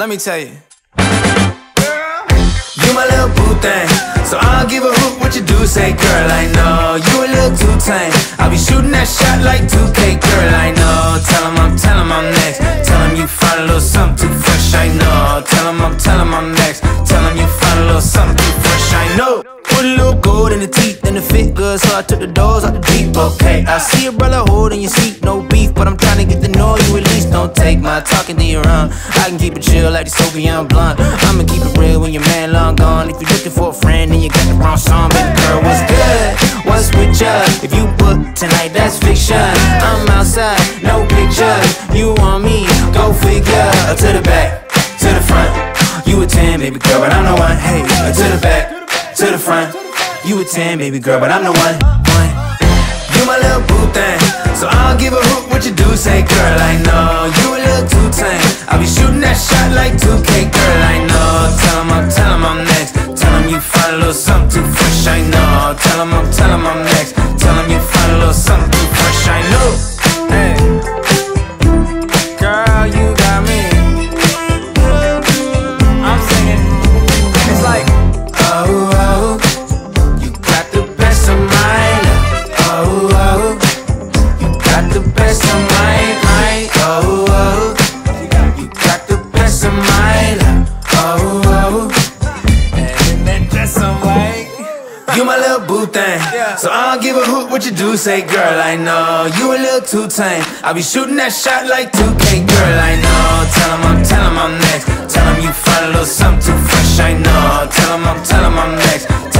let me tell you. Girl, You my little boo thing, so I don't give a hoot what you do say, girl. I know you a little too tame. I'll be shooting that shot like 2K, girl. I know. Tell 'em I'm, tell I'm next. Tell 'em you find a little something too fresh. I know. Tell 'em I'm, tell I'm next. Tell 'em you find a little something too fresh. I know. Put a little gold in the teeth and the fit good, so I took the doors out the jeep. Okay, I see a brother holding your seat, no beef, but I'm trying to get know you at least. Don't take my talking to your own. I can keep it chill like the Sauvignon Blanc. I'ma keep it real when your man long gone. If you're looking for a friend, then you got the wrong song. Baby girl, what's good? What's with ya? If you book tonight, that's fiction. I'm outside, no pictures. You want me? Go figure. To the back, to the front. You a 10, baby girl, but I'm the one. Hey, to the back, to the front. You a 10, baby girl, but I'm the one. one. You my little boo thing, say, girl. I know you a little too tame. I'll be shooting that shot like 2K, girl. I know. Tell 'em I'm, tell 'em I'm next. Tell 'em you find a little something fresh. I know. the best of my mind. Oh, oh. You got the best of my love. Oh, oh. And in that dress, I'm like, you my little boo thing. So I don't give a hoot what you do say, girl. I know you a little too tame. I be shooting that shot like 2K, girl. I know. Tell him I'm, tell him I'm next. Tell him you find a little something too fresh. I know. Tell him I'm, tell him I'm next. Tell